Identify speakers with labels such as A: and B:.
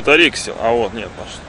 A: Батарейка сел. А вот, нет, пошли.